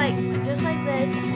like just like this.